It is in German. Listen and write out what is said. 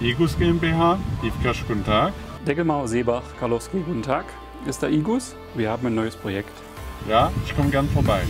Igus GmbH, Yves guten Tag. Deckelmauer Seebach, Karlowski, guten Tag. Ist da Igus? Wir haben ein neues Projekt. Ja, ich komme gern vorbei.